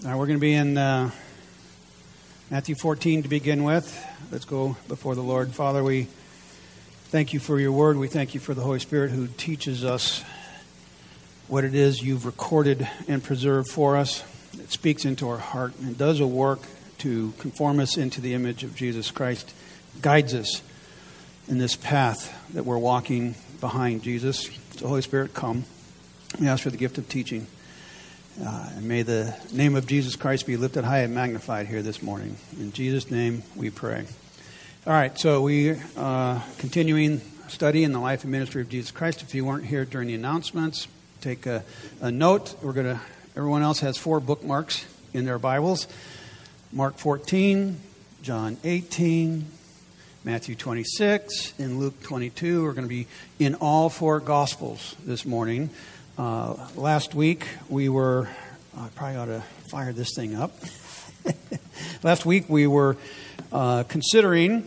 Now we're going to be in uh, Matthew 14 to begin with. Let's go before the Lord. Father, we thank you for your word. We thank you for the Holy Spirit who teaches us what it is you've recorded and preserved for us. It speaks into our heart and does a work to conform us into the image of Jesus Christ, guides us in this path that we're walking behind Jesus. So, Holy Spirit, come. We ask for the gift of teaching. Uh, and may the name of Jesus Christ be lifted high and magnified here this morning. In Jesus' name we pray. All right, so we uh, continuing study in the life and ministry of Jesus Christ. If you weren't here during the announcements, take a, a note. We're gonna. Everyone else has four bookmarks in their Bibles: Mark 14, John 18, Matthew 26, and Luke 22. We're going to be in all four Gospels this morning. Uh, last week we were, I probably ought to fire this thing up. last week we were uh, considering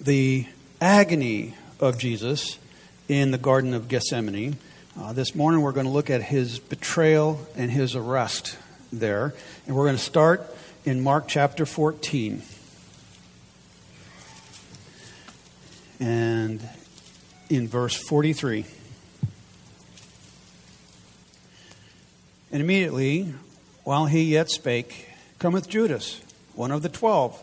the agony of Jesus in the Garden of Gethsemane. Uh, this morning we're going to look at his betrayal and his arrest there. And we're going to start in Mark chapter 14. And in verse 43. And immediately, while he yet spake, cometh Judas, one of the twelve,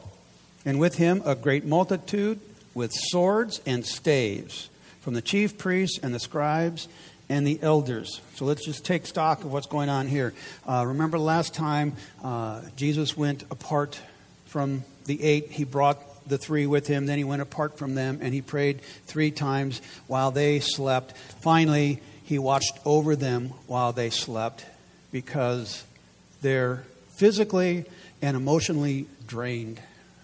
and with him a great multitude with swords and staves from the chief priests and the scribes and the elders. So let's just take stock of what's going on here. Uh, remember last time uh, Jesus went apart from the eight, he brought the three with him, then he went apart from them and he prayed three times while they slept. Finally, he watched over them while they slept because they're physically and emotionally drained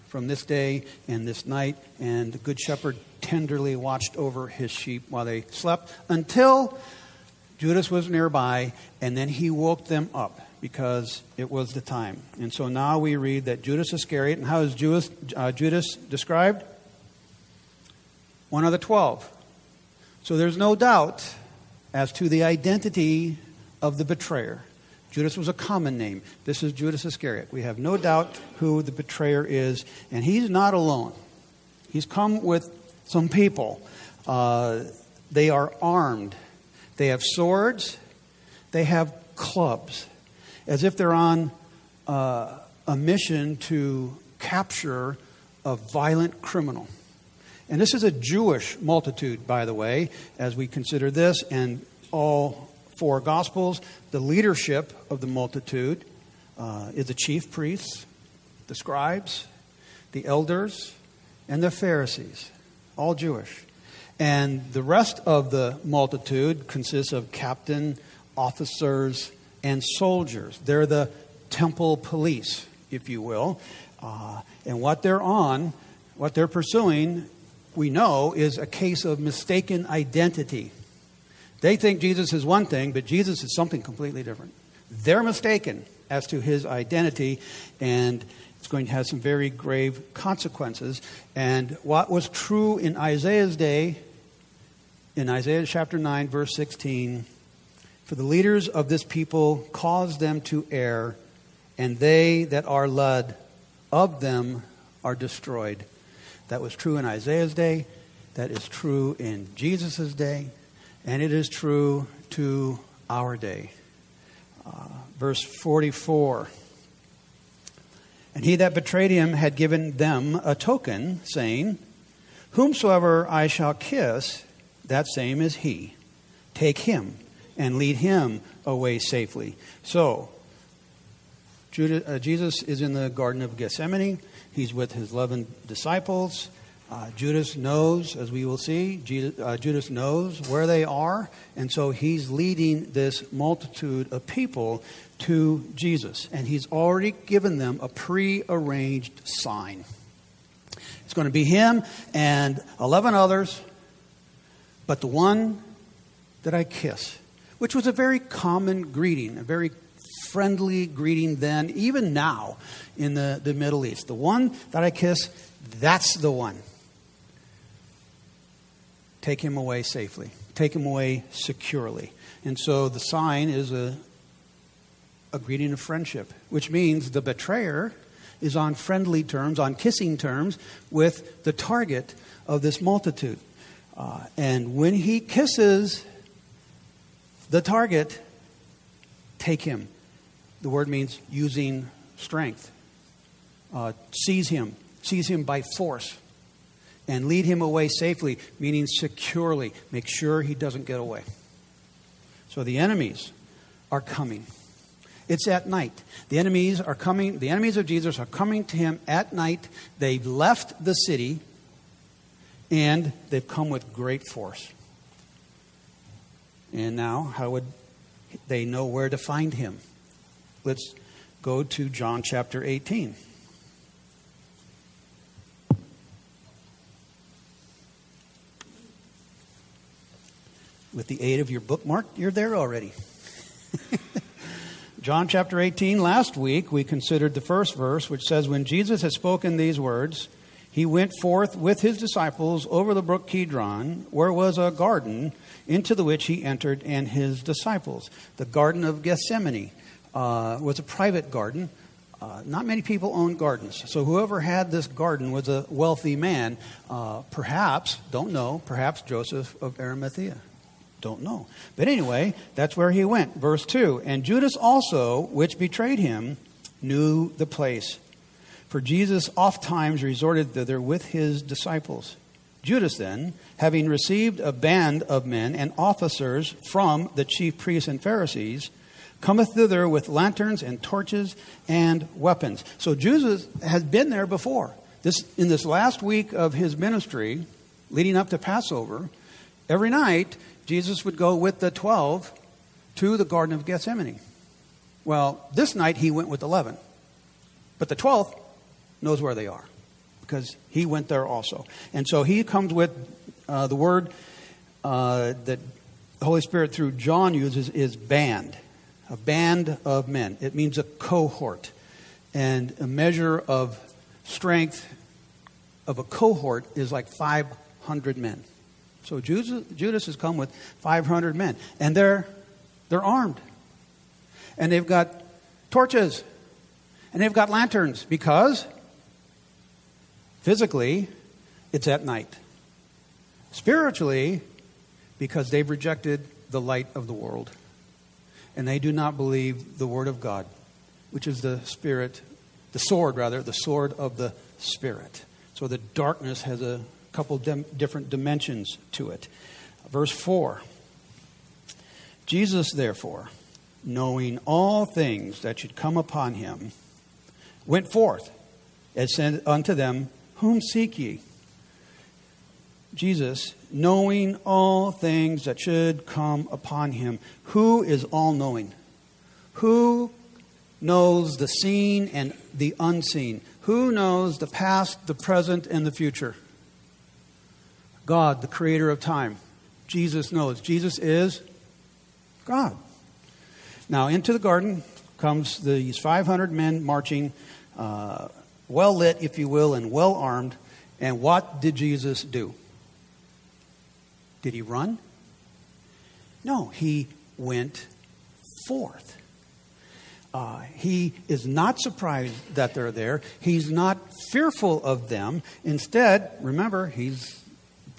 from this day and this night, and the Good Shepherd tenderly watched over his sheep while they slept until Judas was nearby, and then he woke them up because it was the time. And so now we read that Judas Iscariot, and how is Judas, uh, Judas described? One of the twelve. So there's no doubt as to the identity of the betrayer. Judas was a common name. This is Judas Iscariot. We have no doubt who the betrayer is, and he's not alone. He's come with some people. Uh, they are armed, they have swords, they have clubs, as if they're on uh, a mission to capture a violent criminal. And this is a Jewish multitude, by the way, as we consider this and all four Gospels, the leadership of the multitude uh, is the chief priests, the scribes, the elders, and the Pharisees, all Jewish. And the rest of the multitude consists of captain, officers, and soldiers. They're the temple police, if you will. Uh, and what they're on, what they're pursuing, we know, is a case of mistaken identity. They think Jesus is one thing, but Jesus is something completely different. They're mistaken as to his identity, and it's going to have some very grave consequences. And what was true in Isaiah's day, in Isaiah chapter 9, verse 16, for the leaders of this people cause them to err, and they that are led of them are destroyed. That was true in Isaiah's day. That is true in Jesus' day. And it is true to our day. Uh, verse 44 And he that betrayed him had given them a token, saying, Whomsoever I shall kiss, that same is he. Take him and lead him away safely. So, Judas, uh, Jesus is in the Garden of Gethsemane. He's with his 11 disciples. Uh, Judas knows, as we will see, Jesus, uh, Judas knows where they are, and so he's leading this multitude of people to Jesus. And he's already given them a pre-arranged sign. It's going to be him and 11 others, but the one that I kiss, which was a very common greeting, a very friendly greeting then, even now in the, the Middle East. The one that I kiss, that's the one. Take him away safely. Take him away securely. And so the sign is a a greeting of friendship, which means the betrayer is on friendly terms, on kissing terms with the target of this multitude. Uh, and when he kisses the target, take him. The word means using strength. Uh, seize him, seize him by force, and lead him away safely, meaning securely. Make sure he doesn't get away. So the enemies are coming. It's at night. The enemies are coming, the enemies of Jesus are coming to him at night. They've left the city and they've come with great force. And now, how would they know where to find him? Let's go to John chapter 18. With the aid of your bookmark, you're there already. John chapter 18, last week we considered the first verse, which says, When Jesus had spoken these words, he went forth with his disciples over the brook Kidron, where was a garden, into the which he entered and his disciples. The Garden of Gethsemane uh, was a private garden. Uh, not many people owned gardens. So whoever had this garden was a wealthy man. Uh, perhaps, don't know, perhaps Joseph of Arimathea. Don't know. But anyway, that's where he went. Verse 2 And Judas also, which betrayed him, knew the place. For Jesus oft times resorted thither with his disciples. Judas then, having received a band of men and officers from the chief priests and Pharisees, cometh thither with lanterns and torches and weapons. So Jesus has been there before. This, in this last week of his ministry, leading up to Passover, every night Jesus would go with the 12 to the Garden of Gethsemane. Well, this night he went with 11. But the 12th knows where they are because he went there also. And so he comes with uh, the word uh, that the Holy Spirit through John uses is band, a band of men. It means a cohort. And a measure of strength of a cohort is like 500 men. So Judas, Judas has come with 500 men, and they're, they're armed. And they've got torches, and they've got lanterns because physically it's at night. Spiritually, because they've rejected the light of the world. And they do not believe the word of God, which is the spirit, the sword rather, the sword of the spirit. So the darkness has a couple dim- different dimensions to it. Verse 4 Jesus, therefore, knowing all things that should come upon him, went forth and said unto them, Whom seek ye? Jesus, knowing all things that should come upon him. Who is all knowing? Who knows the seen and the unseen? Who knows the past, the present, and the future? God, the creator of time. Jesus knows. Jesus is God. Now, into the garden comes these 500 men marching, uh, well lit, if you will, and well armed. And what did Jesus do? Did he run? No, he went forth. Uh, he is not surprised that they're there. He's not fearful of them. Instead, remember, he's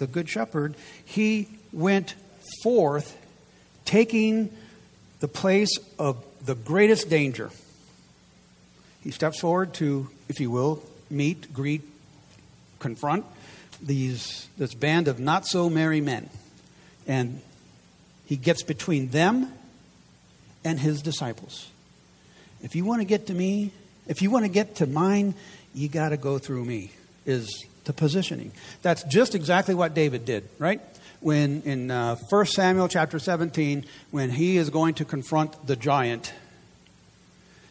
the Good Shepherd, he went forth taking the place of the greatest danger. He steps forward to, if you will, meet, greet, confront these, this band of not so merry men. And he gets between them and his disciples. If you want to get to me, if you want to get to mine, you got to go through me, is the positioning. That's just exactly what David did, right? When in uh, 1 Samuel chapter 17, when he is going to confront the giant,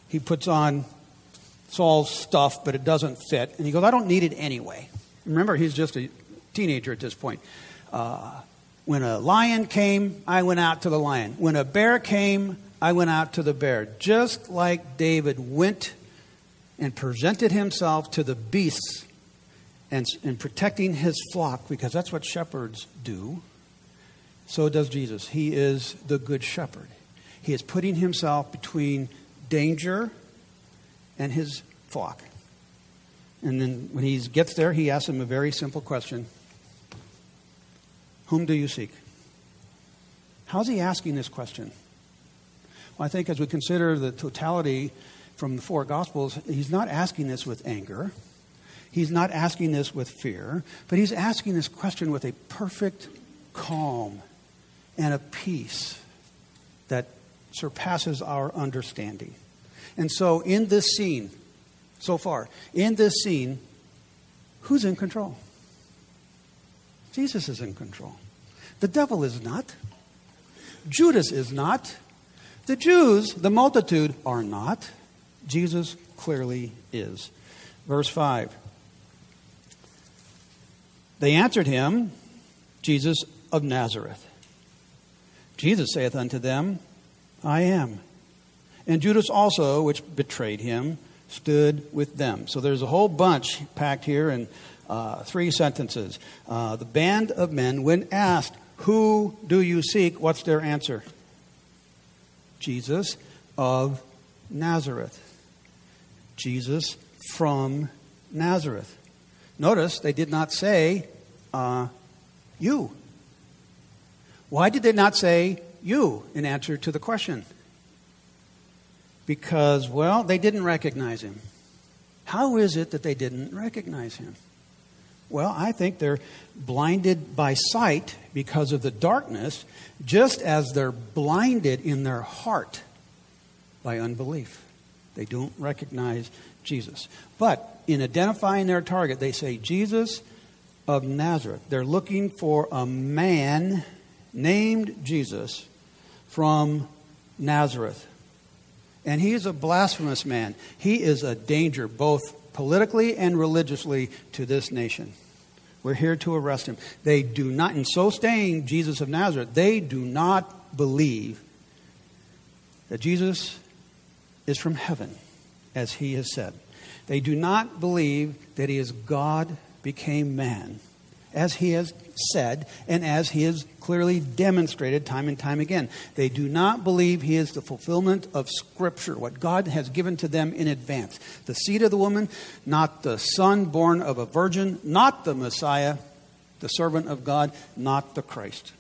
he puts on Saul's stuff, but it doesn't fit. And he goes, I don't need it anyway. Remember, he's just a teenager at this point. Uh, when a lion came, I went out to the lion. When a bear came, I went out to the bear. Just like David went and presented himself to the beasts and, and protecting his flock, because that's what shepherds do, so does Jesus. He is the good shepherd. He is putting himself between danger and his flock. And then when he gets there, he asks him a very simple question Whom do you seek? How's he asking this question? Well, I think as we consider the totality from the four Gospels, he's not asking this with anger. He's not asking this with fear, but he's asking this question with a perfect calm and a peace that surpasses our understanding. And so, in this scene, so far, in this scene, who's in control? Jesus is in control. The devil is not. Judas is not. The Jews, the multitude, are not. Jesus clearly is. Verse 5. They answered him, Jesus of Nazareth. Jesus saith unto them, I am. And Judas also, which betrayed him, stood with them. So there's a whole bunch packed here in uh, three sentences. Uh, the band of men, when asked, Who do you seek? What's their answer? Jesus of Nazareth. Jesus from Nazareth. Notice they did not say, uh, You. Why did they not say you in answer to the question? Because, well, they didn't recognize him. How is it that they didn't recognize him? Well, I think they're blinded by sight because of the darkness, just as they're blinded in their heart by unbelief. They don't recognize Jesus. But in identifying their target, they say, Jesus of Nazareth. They're looking for a man named Jesus from Nazareth. And he is a blasphemous man. He is a danger, both politically and religiously, to this nation. We're here to arrest him. They do not, in so staying Jesus of Nazareth, they do not believe that Jesus is from heaven, as he has said. They do not believe that he is God became man as he has said and as he has clearly demonstrated time and time again. They do not believe he is the fulfillment of Scripture, what God has given to them in advance. The seed of the woman, not the son born of a virgin, not the Messiah, the servant of God, not the Christ.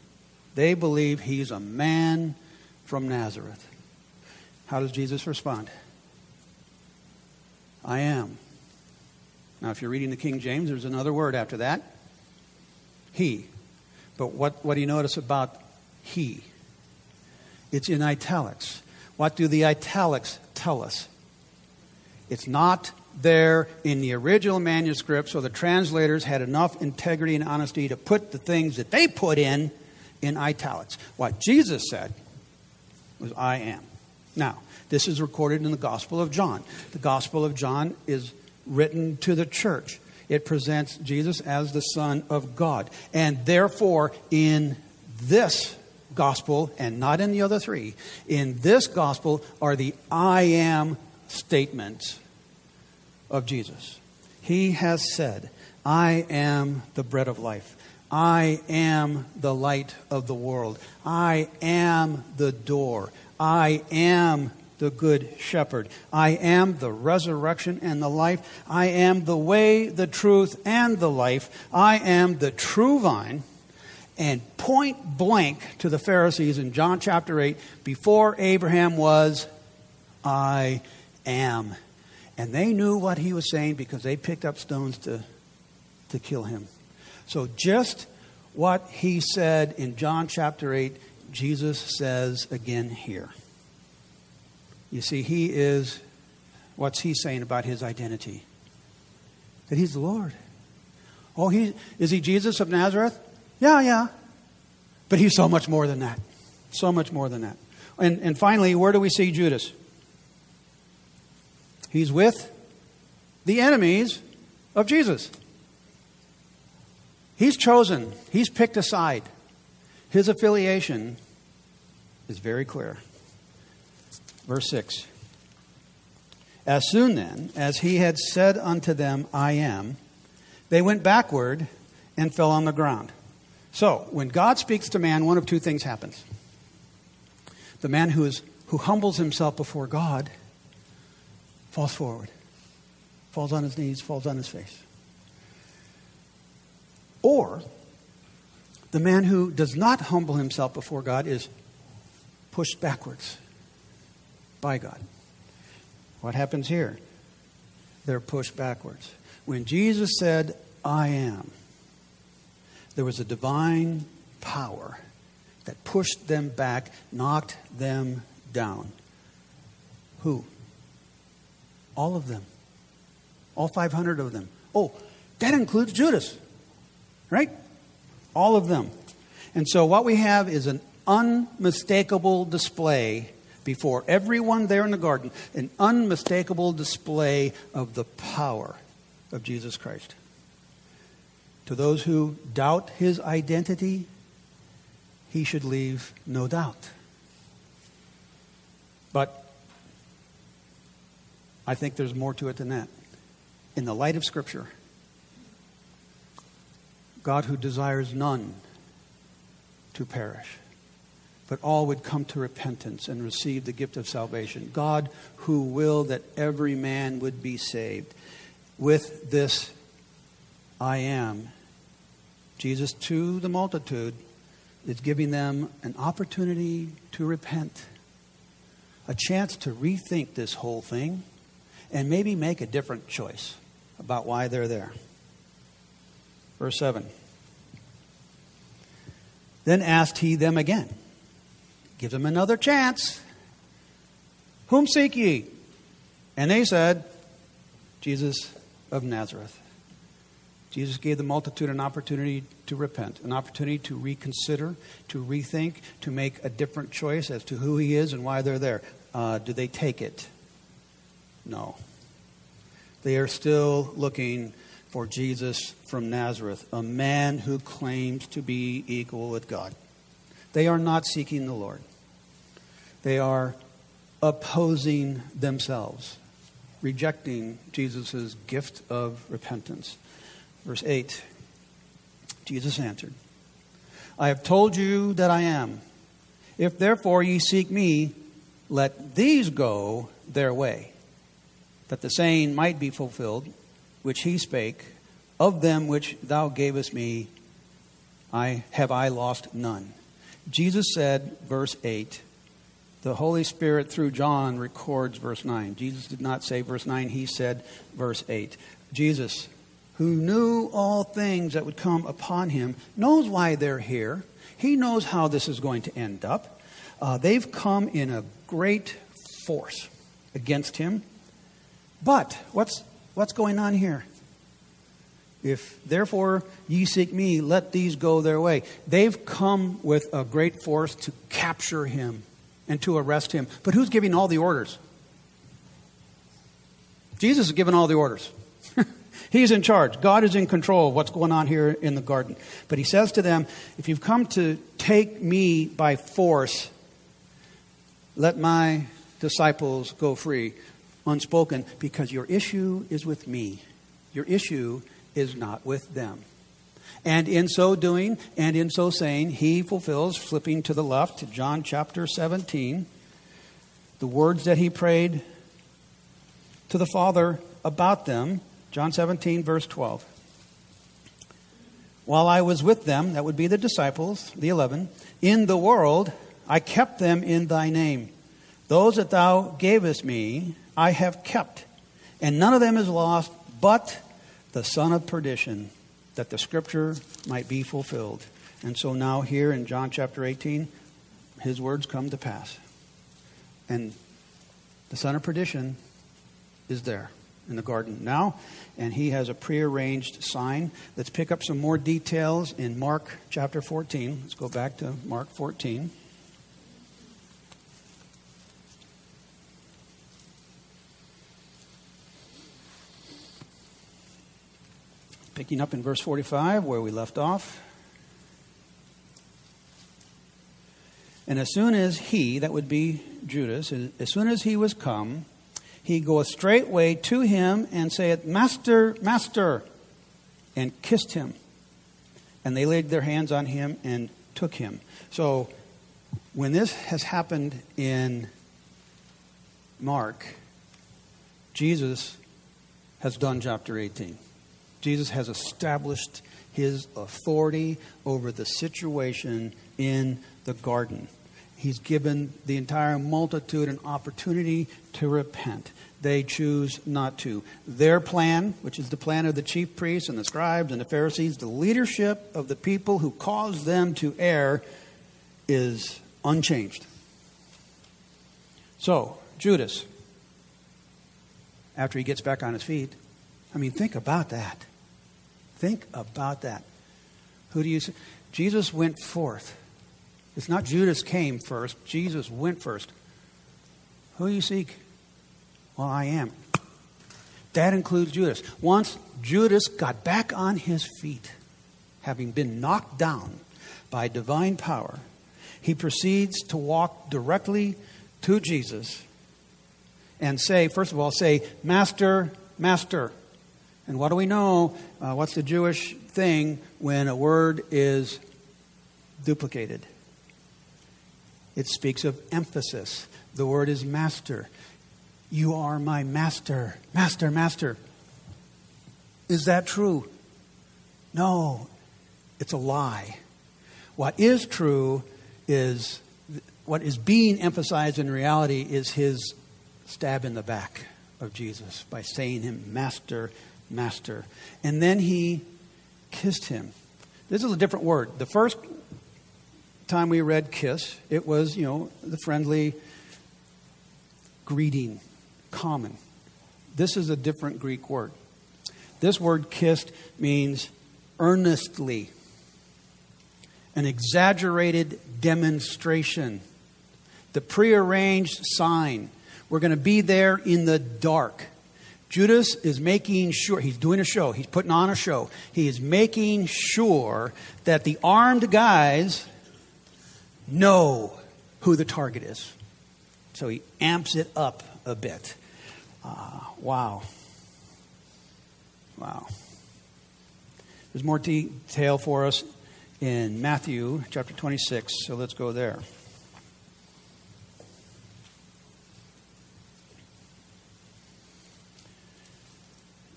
They believe he's a man from Nazareth. How does Jesus respond? I am. Now, if you're reading the King James, there's another word after that he. But what, what do you notice about he? It's in italics. What do the italics tell us? It's not there in the original manuscript, so the translators had enough integrity and honesty to put the things that they put in in italics. What Jesus said was, I am. Now, this is recorded in the Gospel of John. The Gospel of John is written to the church it presents Jesus as the Son of God. And therefore, in this gospel, and not in the other three, in this gospel are the I am statements of Jesus. He has said, I am the bread of life. I am the light of the world. I am the door. I am the good shepherd. I am the resurrection and the life. I am the way, the truth, and the life. I am the true vine. And point blank to the Pharisees in John chapter 8 before Abraham was, I am. And they knew what he was saying because they picked up stones to, to kill him. So, just what he said in John chapter 8, Jesus says again here. You see, he is, what's he saying about his identity? That he's the Lord. Oh, he, is he Jesus of Nazareth? Yeah, yeah. But he's so much more than that. So much more than that. And, and finally, where do we see Judas? He's with the enemies of Jesus. He's chosen, he's picked a side. His affiliation is very clear. Verse 6. As soon then as he had said unto them, I am, they went backward and fell on the ground. So, when God speaks to man, one of two things happens. The man who, is, who humbles himself before God falls forward, falls on his knees, falls on his face. Or the man who does not humble himself before God is pushed backwards by God. What happens here? They're pushed backwards. When Jesus said, I am, there was a divine power that pushed them back, knocked them down. Who? All of them. All 500 of them. Oh, that includes Judas, right? All of them. And so what we have is an unmistakable display before everyone there in the garden, an unmistakable display of the power of Jesus Christ. To those who doubt his identity, he should leave no doubt. But I think there's more to it than that. In the light of Scripture, God who desires none to perish, but all would come to repentance and receive the gift of salvation. God who will that every man would be saved. With this, I am. Jesus to the multitude is giving them an opportunity to repent, a chance to rethink this whole thing, and maybe make a different choice about why they're there. Verse 7. Then asked he them again. Give them another chance. Whom seek ye? And they said, Jesus of Nazareth. Jesus gave the multitude an opportunity to repent, an opportunity to reconsider, to rethink, to make a different choice as to who he is and why they're there. Uh, do they take it? No. They are still looking for Jesus from Nazareth, a man who claims to be equal with God. They are not seeking the Lord, they are opposing themselves, rejecting Jesus' gift of repentance. Verse 8 Jesus answered, I have told you that I am. If therefore ye seek me, let these go their way, that the saying might be fulfilled, which he spake, Of them which thou gavest me, I have I lost none. Jesus said, verse 8, the Holy Spirit through John records verse 9. Jesus did not say verse 9, he said verse 8. Jesus who knew all things that would come upon him, knows why they're here. He knows how this is going to end up. Uh, they've come in a great force against him. But what's, what's going on here? If therefore ye seek me, let these go their way. They've come with a great force to capture him and to arrest him. But who's giving all the orders? Jesus is giving all the orders. He's in charge. God is in control of what's going on here in the garden. But he says to them, If you've come to take me by force, let my disciples go free, unspoken, because your issue is with me. Your issue is not with them. And in so doing, and in so saying, he fulfills, flipping to the left John chapter 17, the words that he prayed to the Father about them John 17, verse 12. While I was with them, that would be the disciples, the eleven, in the world, I kept them in thy name. Those that thou gavest me, I have kept, and none of them is lost, but the son of perdition, that the scripture might be fulfilled. And so now, here in John chapter 18, his words come to pass. And the son of perdition is there in the garden now, and he has a prearranged sign. Let's pick up some more details in Mark chapter 14. Let's go back to Mark 14. Picking up in verse 45, where we left off. And as soon as he, that would be Judas, as soon as he was come, he goeth straightway to him and saith, Master, Master, and kissed him. And they laid their hands on him and took him. So when this has happened in Mark, Jesus has done chapter 18. Jesus has established his authority over the situation in the garden. He's given the entire multitude an opportunity to repent. They choose not to. Their plan, which is the plan of the chief priests and the scribes and the Pharisees, the leadership of the people who caused them to err, is unchanged. So, Judas, after he gets back on his feet, I mean, think about that. Think about that. Who do you see? Jesus went forth. It's not Judas came first, Jesus went first. Who do you seek? Well, I am. That includes Judas. Once Judas got back on his feet, having been knocked down by divine power, he proceeds to walk directly to Jesus and say, first of all, say, Master, Master. And what do we know? Uh, what's the Jewish thing when a word is duplicated? It speaks of emphasis. The word is master. You are my master. Master, master. Is that true? No, it's a lie. What is true is what is being emphasized in reality is his stab in the back of Jesus by saying him, Master, master. And then he kissed him. This is a different word. The first time we read kiss, it was, you know, the friendly greeting, common. This is a different Greek word. This word kissed means earnestly, an exaggerated demonstration, the prearranged sign. We're going to be there in the dark. Judas is making sure, he's doing a show, he's putting on a show. He is making sure that the armed guys know who the target is. So he amps it up a bit. Uh, wow. Wow. There's more detail for us in Matthew chapter 26, so let's go there.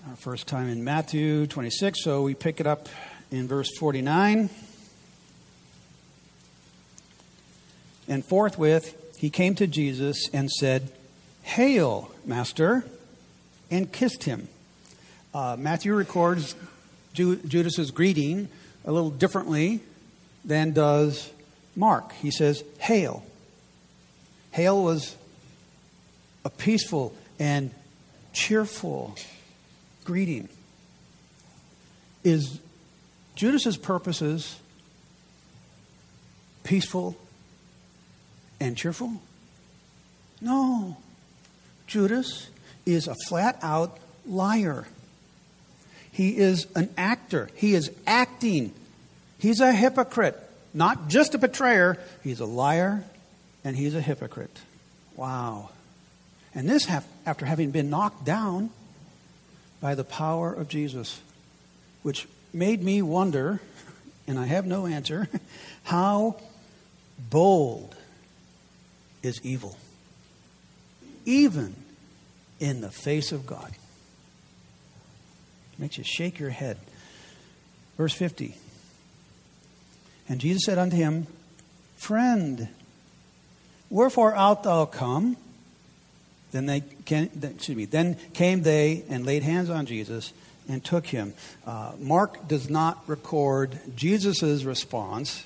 Our first time in Matthew 26, so we pick it up in verse 49. And forthwith he came to Jesus and said, Hail, Master, and kissed him. Uh, Matthew records Ju- Judas's greeting a little differently than does Mark. He says, Hail. Hail was a peaceful and cheerful greeting. Is Judas's purposes peaceful and cheerful? No. Judas is a flat out liar. He is an actor. He is acting. He's a hypocrite. Not just a betrayer, he's a liar and he's a hypocrite. Wow. And this after having been knocked down by the power of Jesus, which made me wonder, and I have no answer, how bold is evil, even in the face of God. Makes you shake your head. Verse 50. And Jesus said unto him, Friend, wherefore art thou come? Then they excuse me. Then came they and laid hands on Jesus and took him. Uh, Mark does not record Jesus' response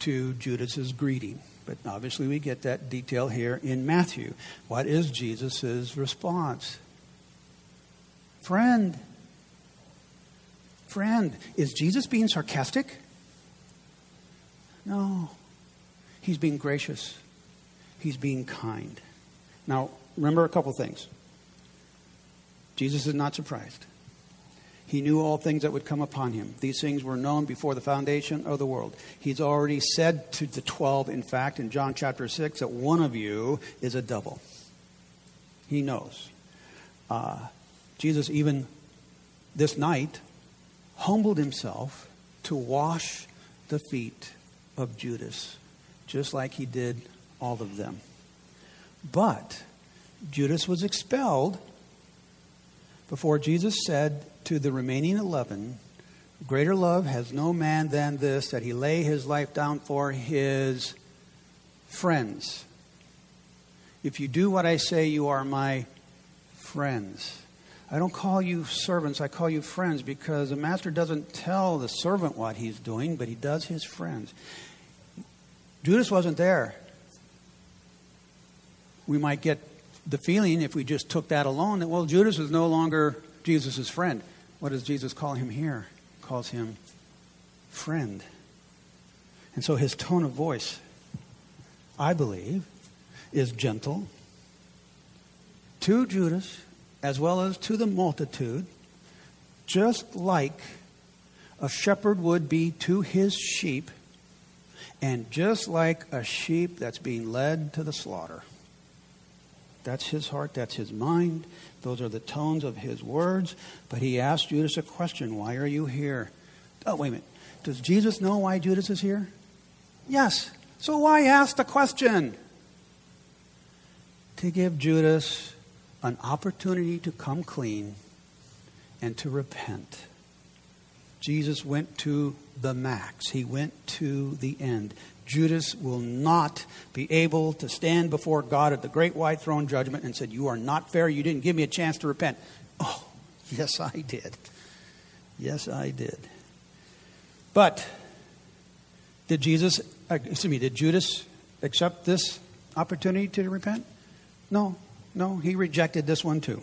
to Judas's greeting. But obviously, we get that detail here in Matthew. What is Jesus' response? Friend. Friend. Is Jesus being sarcastic? No. He's being gracious, he's being kind. Now, remember a couple things. Jesus is not surprised. He knew all things that would come upon him. These things were known before the foundation of the world. He's already said to the 12, in fact, in John chapter 6, that one of you is a devil. He knows. Uh, Jesus, even this night, humbled himself to wash the feet of Judas, just like he did all of them. But Judas was expelled before Jesus said to the remaining 11, Greater love has no man than this, that he lay his life down for his friends. If you do what I say, you are my friends. I don't call you servants, I call you friends because the master doesn't tell the servant what he's doing, but he does his friends. Judas wasn't there. We might get the feeling, if we just took that alone, that, well, Judas is no longer Jesus' friend. What does Jesus call him here? He calls him friend. And so his tone of voice, I believe, is gentle to Judas as well as to the multitude, just like a shepherd would be to his sheep, and just like a sheep that's being led to the slaughter. That's his heart, that's his mind. Those are the tones of his words. But he asked Judas a question Why are you here? Oh, wait a minute. Does Jesus know why Judas is here? Yes. So why ask the question? To give Judas an opportunity to come clean and to repent. Jesus went to the max, he went to the end. Judas will not be able to stand before God at the great white throne judgment and said, You are not fair. You didn't give me a chance to repent. Oh, yes, I did. Yes, I did. But did Jesus, uh, excuse me, did Judas accept this opportunity to repent? No, no, he rejected this one too.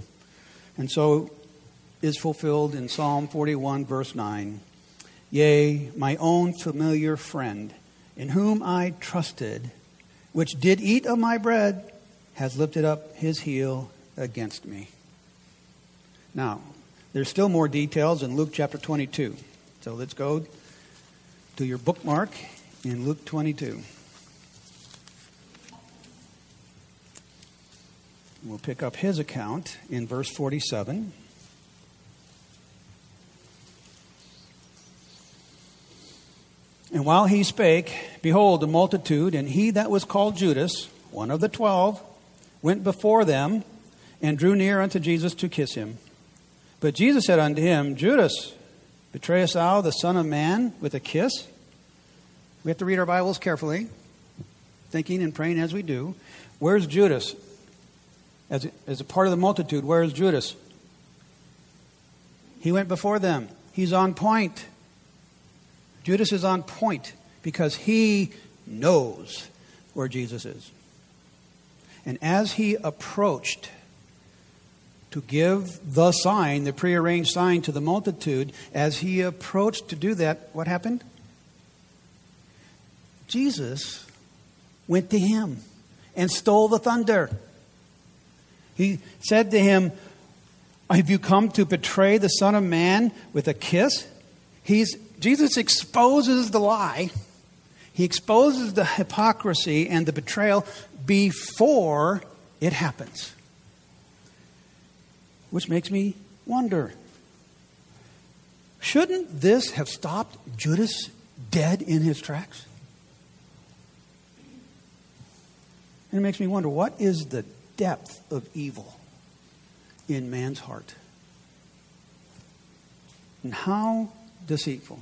And so is fulfilled in Psalm 41, verse 9. Yea, my own familiar friend in whom I trusted, which did eat of my bread, has lifted up his heel against me. Now, there's still more details in Luke chapter 22. So let's go to your bookmark in Luke 22. We'll pick up his account in verse 47. And while he spake, behold, the multitude, and he that was called Judas, one of the twelve, went before them and drew near unto Jesus to kiss him. But Jesus said unto him, Judas, betrayest thou the Son of Man with a kiss? We have to read our Bibles carefully, thinking and praying as we do. Where's Judas? As as a part of the multitude, where's Judas? He went before them. He's on point. Judas is on point because he knows where Jesus is. And as he approached to give the sign, the prearranged sign to the multitude, as he approached to do that, what happened? Jesus went to him and stole the thunder. He said to him, Have you come to betray the Son of Man with a kiss? He's Jesus exposes the lie, he exposes the hypocrisy and the betrayal before it happens. Which makes me wonder shouldn't this have stopped Judas dead in his tracks? And it makes me wonder what is the depth of evil in man's heart? And how deceitful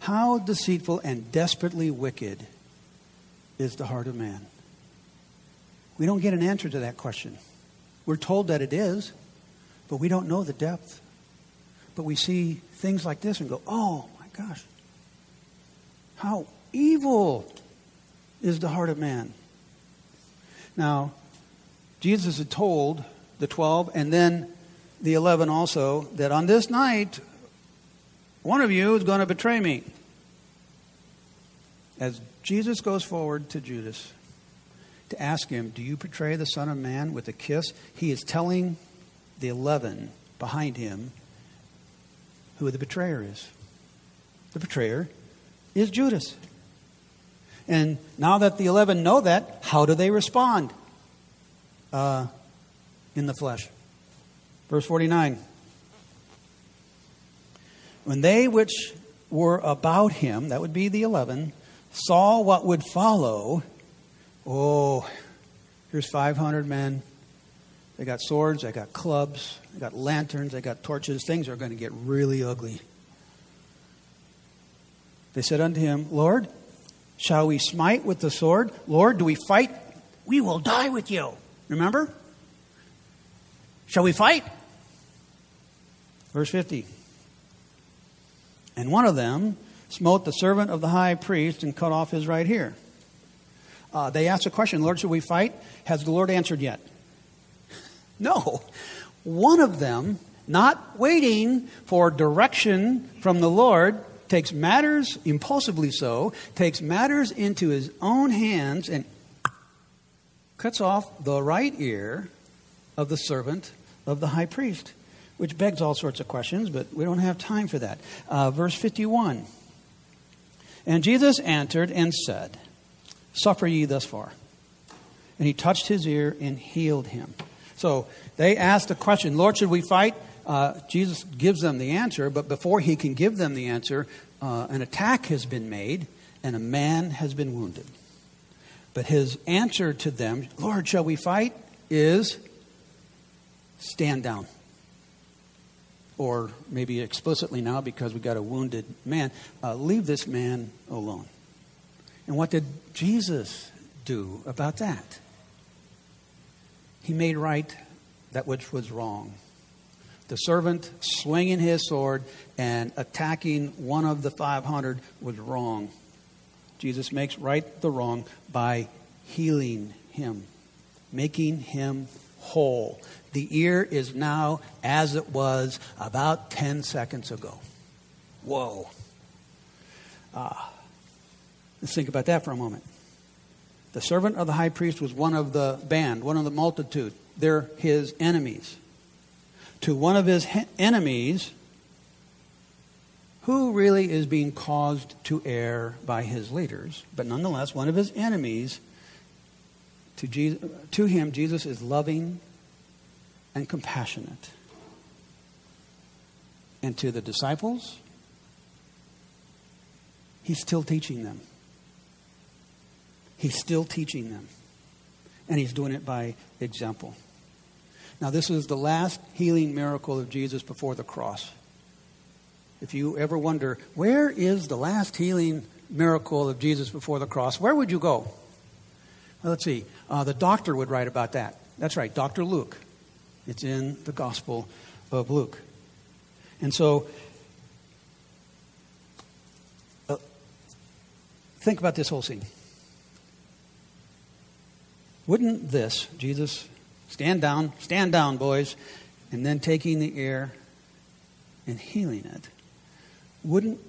how deceitful and desperately wicked is the heart of man? We don't get an answer to that question. We're told that it is, but we don't know the depth. But we see things like this and go, oh my gosh, how evil is the heart of man. Now, Jesus had told the 12 and then the 11 also that on this night one of you is going to betray me. As Jesus goes forward to Judas to ask him, Do you betray the Son of Man with a kiss? He is telling the eleven behind him who the betrayer is. The betrayer is Judas. And now that the eleven know that, how do they respond? Uh, in the flesh. Verse 49. When they which were about him, that would be the eleven, saw what would follow, oh, here's 500 men, They got swords, they got clubs, they got lanterns, they got torches. Things are going to get really ugly. They said unto him, Lord, shall we smite with the sword? Lord, do we fight? We will die with you. Remember? Shall we fight? Verse 50. And one of them smote the servant of the high priest and cut off his right ear. Uh, they asked a question Lord, should we fight? Has the Lord answered yet? No. One of them, not waiting for direction from the Lord, takes matters, impulsively so, takes matters into his own hands and cuts off the right ear of the servant of the high priest, which begs all sorts of questions, but we don't have time for that. Uh, verse 51 And Jesus answered and said, Suffer ye thus far. And he touched his ear and healed him. So they asked the question, Lord, should we fight? Uh, Jesus gives them the answer, but before he can give them the answer, uh, an attack has been made and a man has been wounded. But his answer to them, Lord, shall we fight? is stand down. Or maybe explicitly now, because we got a wounded man, uh, leave this man alone. And what did Jesus do about that? He made right that which was wrong. The servant swinging his sword and attacking one of the 500 was wrong. Jesus makes right the wrong by healing him, making him whole. The ear is now as it was about 10 seconds ago. Whoa. Ah. Let's think about that for a moment. The servant of the high priest was one of the band, one of the multitude. They're his enemies. To one of his he- enemies, who really is being caused to err by his leaders, but nonetheless, one of his enemies, to, Jesus, to him, Jesus is loving and compassionate. And to the disciples, he's still teaching them. He's still teaching them. And he's doing it by example. Now, this is the last healing miracle of Jesus before the cross. If you ever wonder, where is the last healing miracle of Jesus before the cross, where would you go? Well, let's see. Uh, the doctor would write about that. That's right, Dr. Luke. It's in the Gospel of Luke. And so, uh, think about this whole scene. Wouldn't this, Jesus, stand down, stand down, boys, and then taking the ear and healing it, wouldn't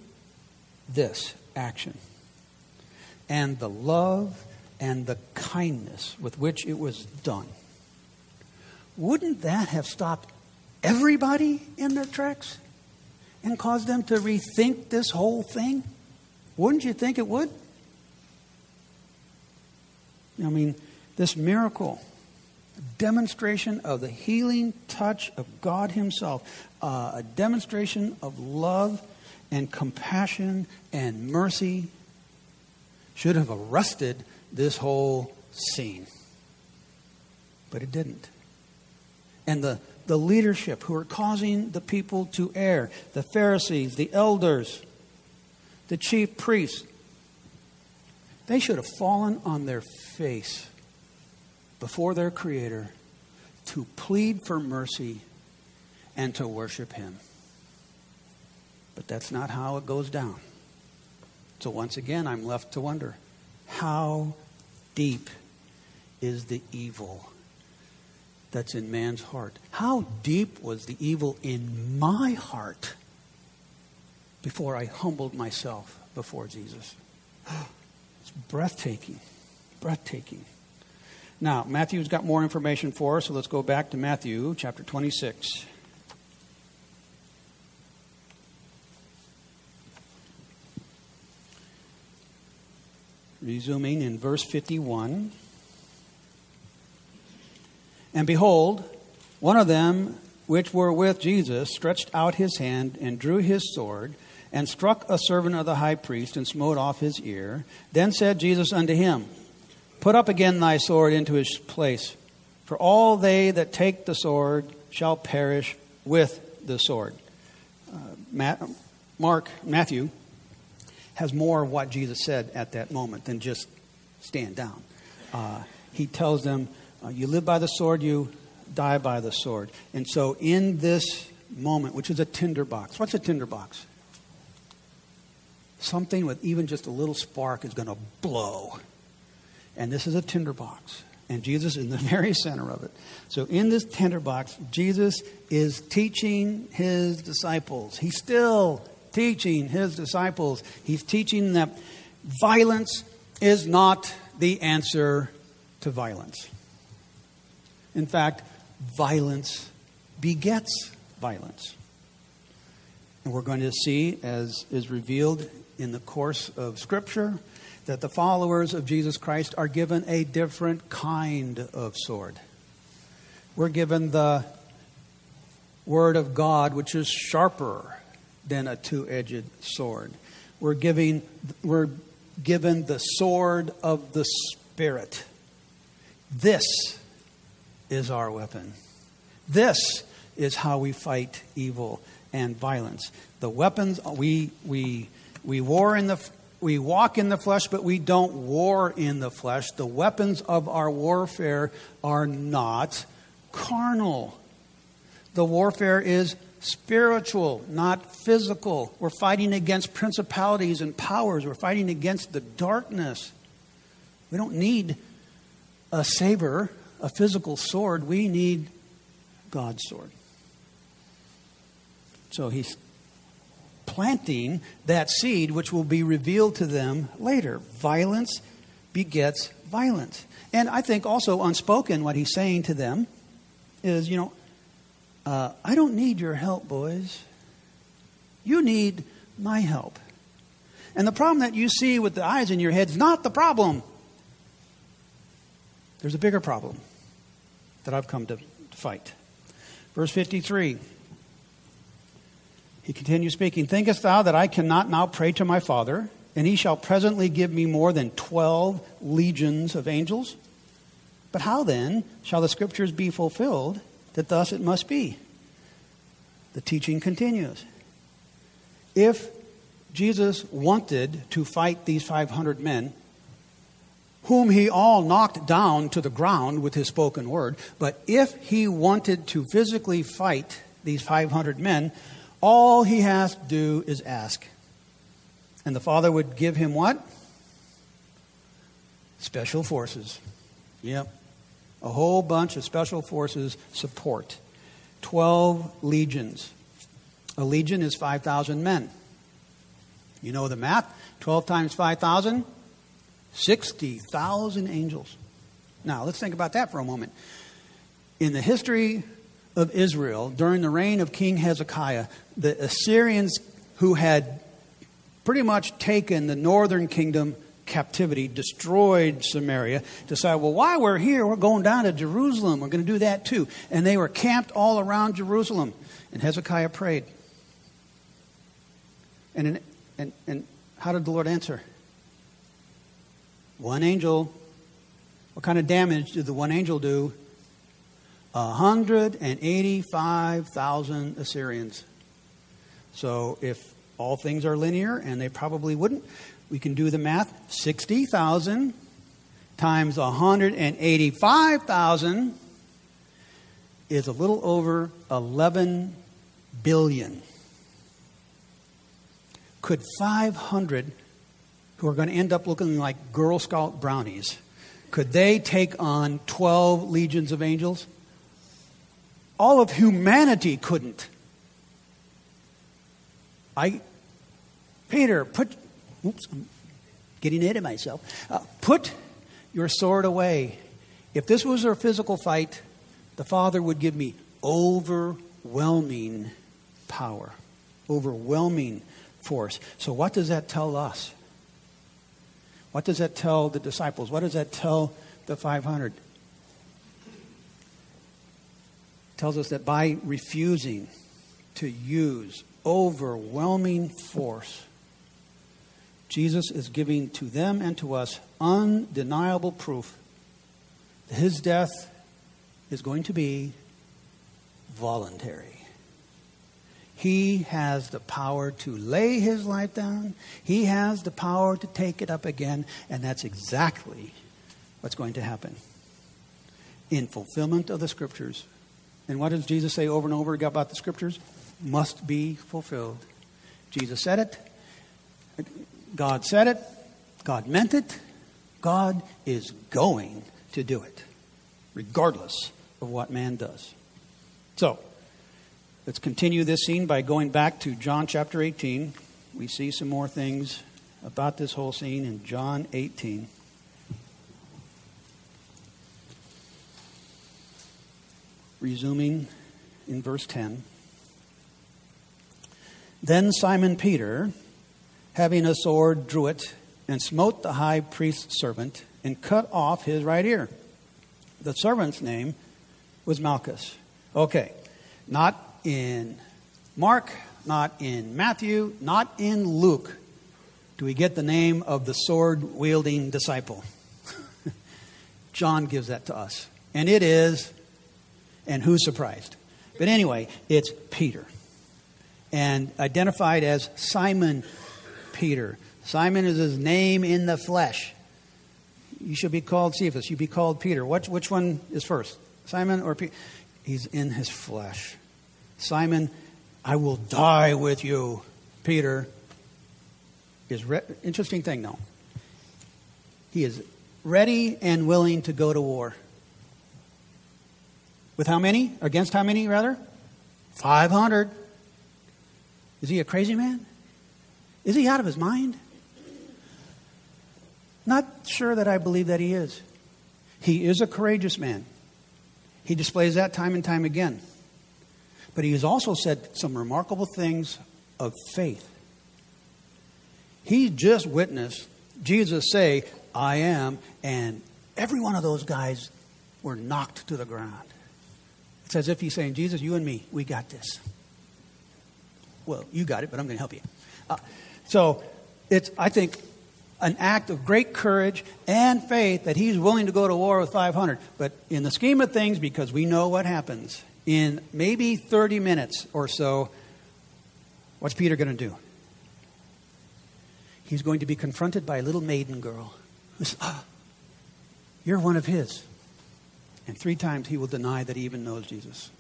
this action and the love and the kindness with which it was done, wouldn't that have stopped everybody in their tracks and caused them to rethink this whole thing? Wouldn't you think it would? I mean, this miracle, demonstration of the healing touch of God Himself, uh, a demonstration of love and compassion and mercy, should have arrested this whole scene. But it didn't. And the, the leadership who are causing the people to err, the Pharisees, the elders, the chief priests, they should have fallen on their face before their Creator to plead for mercy and to worship Him. But that's not how it goes down. So once again, I'm left to wonder how deep is the evil that's in man's heart? How deep was the evil in my heart before I humbled myself before Jesus? It's breathtaking, breathtaking. Now, Matthew's got more information for us, so let's go back to Matthew chapter 26. Resuming in verse 51. And behold, one of them which were with Jesus stretched out his hand and drew his sword and struck a servant of the high priest and smote off his ear. Then said Jesus unto him, Put up again thy sword into his place, For all they that take the sword shall perish with the sword. Uh, Matt, Mark, Matthew has more of what Jesus said at that moment than just stand down. Uh, he tells them, uh, You live by the sword, you die by the sword. And so, in this moment, which is a tinderbox, what's a tinderbox? Something with even just a little spark is going to blow. And this is a tinderbox and Jesus is in the very center of it. So, in this tinderbox, Jesus is teaching his disciples. He's still teaching his disciples. He's teaching that violence is not the answer to violence. In fact, violence begets violence. And we're going to see, as is revealed in the course of Scripture, that the followers of Jesus Christ are given a different kind of sword. We're given the Word of God, which is sharper than a two edged sword. We're, giving, we're given the sword of the Spirit. This is our weapon. This is how we fight evil and violence. The weapons we we we war in the we walk in the flesh, but we don't war in the flesh. The weapons of our warfare are not carnal. The warfare is spiritual, not physical. We're fighting against principalities and powers, we're fighting against the darkness. We don't need a saber, a physical sword. We need God's sword. So he's planting that seed which will be revealed to them later. Violence begets violence. And I think also unspoken, what he's saying to them is, you know, uh, I don't need your help, boys. You need my help. And the problem that you see with the eyes in your head is not the problem. There's a bigger problem that I've come to fight. Verse 53. He continues speaking, Thinkest thou that I cannot now pray to my Father, and he shall presently give me more than twelve legions of angels? But how then shall the scriptures be fulfilled that thus it must be? The teaching continues. If Jesus wanted to fight these 500 men, whom he all knocked down to the ground with his spoken word, but if he wanted to physically fight these 500 men, all he has to do is ask. And the Father would give him what? Special forces. Yep. A whole bunch of special forces support. 12 legions. A legion is 5,000 men. You know the math? 12 times 5,000? 60,000 angels. Now, let's think about that for a moment. In the history of Israel, during the reign of King Hezekiah, the Assyrians who had pretty much taken the northern kingdom captivity, destroyed Samaria, decided, well, while we're here, we're going down to Jerusalem. We're going to do that too. And they were camped all around Jerusalem. And Hezekiah prayed. And, and, and how did the Lord answer? One angel. What kind of damage did the one angel do? 185,000 Assyrians. So if all things are linear, and they probably wouldn't, we can do the math 60,000 times 185,000 is a little over 11 billion. Could 500 who are going to end up looking like Girl Scout brownies, could they take on 12 legions of angels? All of humanity couldn't. I, Peter, put, oops, I'm getting ahead of myself. Uh, put your sword away. If this was a physical fight, the Father would give me overwhelming power, overwhelming force. So, what does that tell us? What does that tell the disciples? What does that tell the 500? It tells us that by refusing to use overwhelming force. Jesus is giving to them and to us undeniable proof that his death is going to be voluntary. He has the power to lay his life down. He has the power to take it up again. And that's exactly what's going to happen in fulfillment of the scriptures. And what does Jesus say over and over about the scriptures? Must be fulfilled. Jesus said it. God said it. God meant it. God is going to do it, regardless of what man does. So, Let's continue this scene by going back to John chapter 18. We see some more things about this whole scene in John 18. Resuming in verse 10. Then Simon Peter, having a sword, drew it and smote the high priest's servant and cut off his right ear. The servant's name was Malchus. Okay, not in Mark, not in Matthew, not in Luke do we get the name of the sword wielding disciple. John gives that to us. And it is, and who's surprised? But anyway, it's Peter. And identified as Simon Peter. Simon is his name in the flesh. You should be called Cephas. You be called Peter. Which, which one is first? Simon or Peter? He's in his flesh. Simon, I will die with you. Peter is re- interesting thing though. He is ready and willing to go to war. With how many? Against how many, rather? 500. Is he a crazy man? Is he out of his mind? Not sure that I believe that he is. He is a courageous man. He displays that time and time again. But he has also said some remarkable things of faith. He just witnessed Jesus say, I am, and every one of those guys were knocked to the ground. It's as if he's saying, Jesus, you and me, we got this. Well, you got it, but I'm going to help you. Uh, so it's, I think, an act of great courage and faith that he's willing to go to war with 500. But in the scheme of things, because we know what happens, in maybe 30 minutes or so, what's Peter going to do? He's going to be confronted by a little maiden girl who says, ah, You're one of his. And three times he will deny that he even knows Jesus,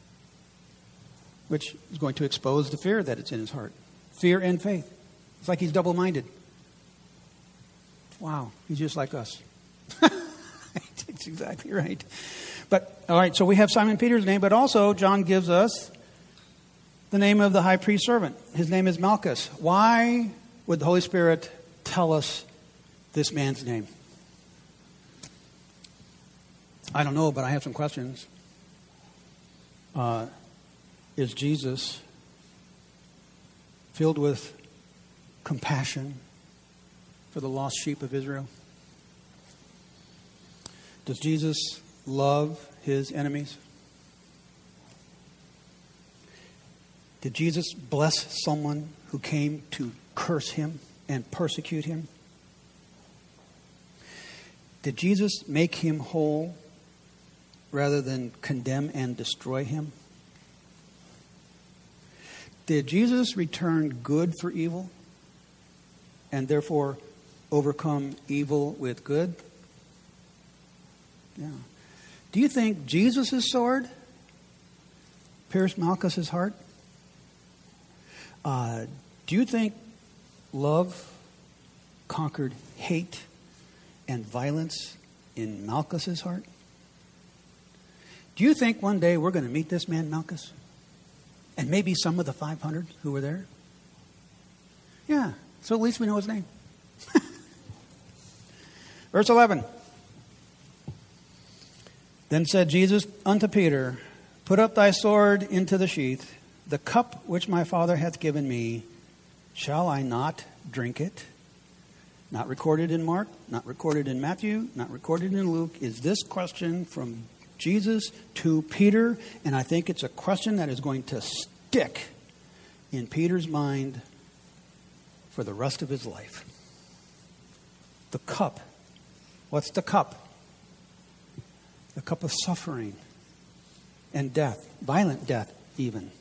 which is going to expose the fear that it's in his heart fear and faith. It's like he's double minded. Wow, he's just like us. That's exactly right. But, all right, so we have Simon Peter's name, but also John gives us the name of the high priest servant. His name is Malchus. Why would the Holy Spirit tell us this man's name? I don't know, but I have some questions. Uh, is Jesus filled with compassion for the lost sheep of Israel? Does Jesus love his enemies? Did Jesus bless someone who came to curse him and persecute him? Did Jesus make him whole rather than condemn and destroy him? Did Jesus return good for evil and therefore overcome evil with good? Yeah. Do you think Jesus' sword pierced Malchus's heart? Uh, do you think love conquered hate and violence in Malchus's heart? Do you think one day we're going to meet this man, Malchus? And maybe some of the 500 who were there? Yeah, so at least we know his name. Verse 11. Then said Jesus unto Peter, Put up thy sword into the sheath. The cup which my Father hath given me, shall I not drink it? Not recorded in Mark, not recorded in Matthew, not recorded in Luke, is this question from Jesus to Peter, and I think it's a question that is going to stick in Peter's mind for the rest of his life. The cup. What's the cup? the cup of suffering, and death, violent death even,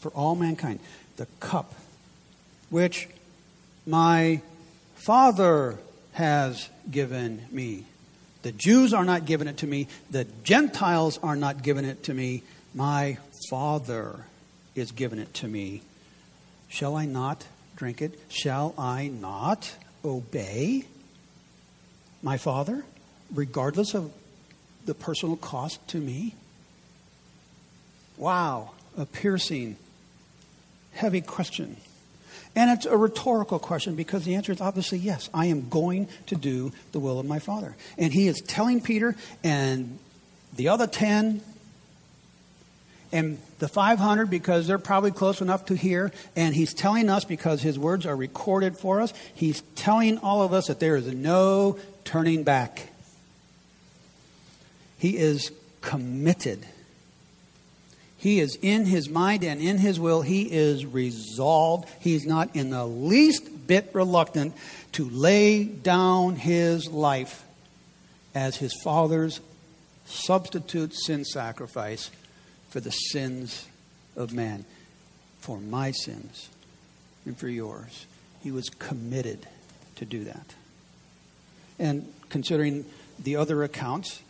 for all mankind. The cup which my Father has given me. The Jews are not giving it to me. The Gentiles are not giving it to me. My Father is giving it to me. Shall I not drink it? Shall I not obey my Father, regardless of the personal cost to me? Wow, a piercing, heavy question. And it's a rhetorical question because the answer is obviously yes. I am going to do the will of my Father. And he is telling Peter and the other 10 and the 500 because they're probably close enough to hear. And he's telling us because his words are recorded for us. He's telling all of us that there is no turning back. He is committed he is in his mind and in his will. He is resolved. He's not in the least bit reluctant to lay down his life as his father's substitute sin sacrifice for the sins of man, for my sins and for yours. He was committed to do that. And considering the other accounts,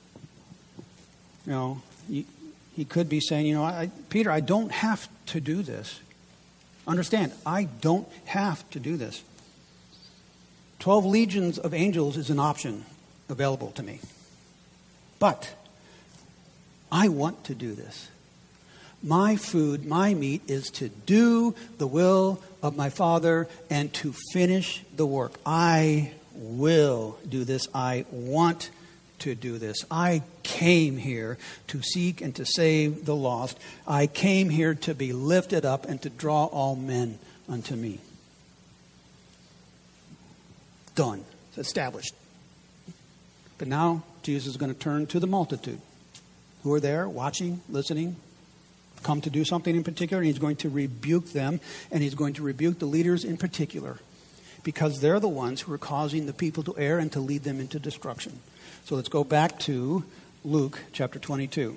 you know, he could be saying, you know, I, Peter, I don't have to do this. Understand, I don't have to do this. Twelve legions of angels is an option available to me. But I want to do this. My food, my meat is to do the will of my Father and to finish the work. I will do this. I want to do this. I came here to seek and to save the lost. I came here to be lifted up and to draw all men unto me. Done. It's established. But now Jesus is going to turn to the multitude who are there watching, listening, come to do something in particular, and he's going to rebuke them, and he's going to rebuke the leaders in particular because they're the ones who are causing the people to err and to lead them into destruction. So let's go back to Luke chapter 22.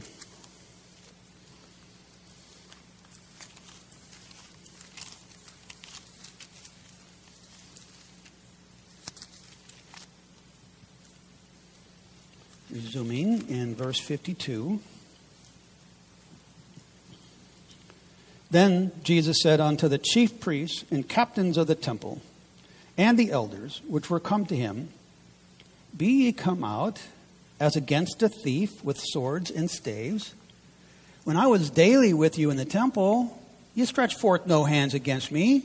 Resuming in verse 52. Then Jesus said unto the chief priests and captains of the temple and the elders which were come to him, be ye come out as against a thief with swords and staves. When I was daily with you in the temple, you stretched forth no hands against me,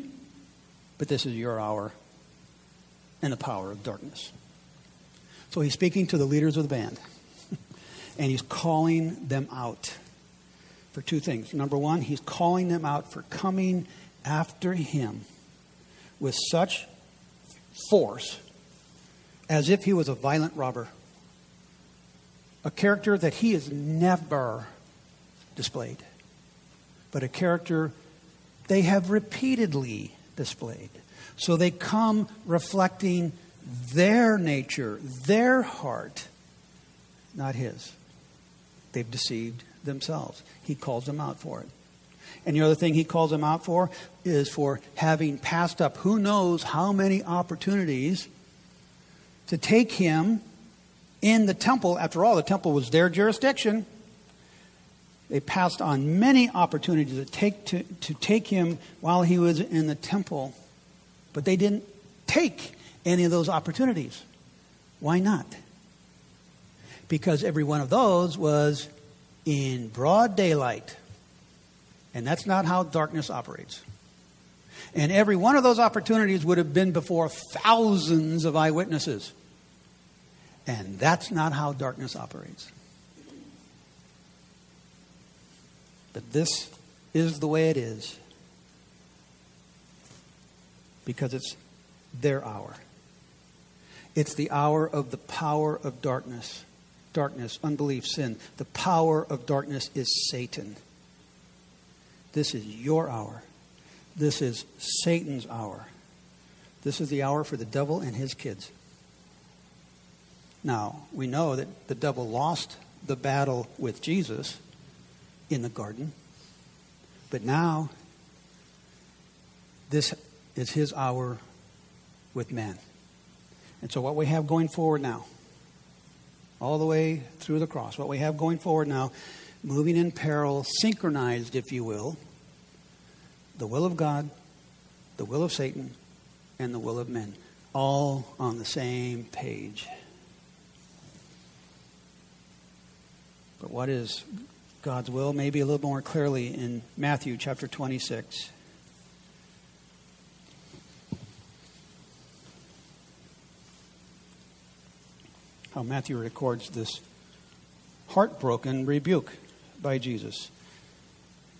but this is your hour and the power of darkness. So he's speaking to the leaders of the band, and he's calling them out for two things. Number one, he's calling them out for coming after him with such force as if he was a violent robber. A character that he has never displayed, but a character they have repeatedly displayed. So they come reflecting their nature, their heart, not his. They've deceived themselves. He calls them out for it. And the other thing he calls them out for is for having passed up who knows how many opportunities to take him in the temple. After all, the temple was their jurisdiction. They passed on many opportunities to take, to, to take him while he was in the temple, but they didn't take any of those opportunities. Why not? Because every one of those was in broad daylight. And that's not how darkness operates. And every one of those opportunities would have been before thousands of eyewitnesses. And that's not how darkness operates. But this is the way it is because it's their hour. It's the hour of the power of darkness. Darkness, unbelief, sin. The power of darkness is Satan. This is your hour. This is Satan's hour. This is the hour for the devil and his kids. Now, we know that the devil lost the battle with Jesus in the garden. But now, this is his hour with man. And so, what we have going forward now, all the way through the cross, what we have going forward now, moving in peril, synchronized, if you will, the will of God, the will of Satan, and the will of men, all on the same page. But what is God's will? Maybe a little more clearly in Matthew chapter 26. How Matthew records this heartbroken rebuke by Jesus.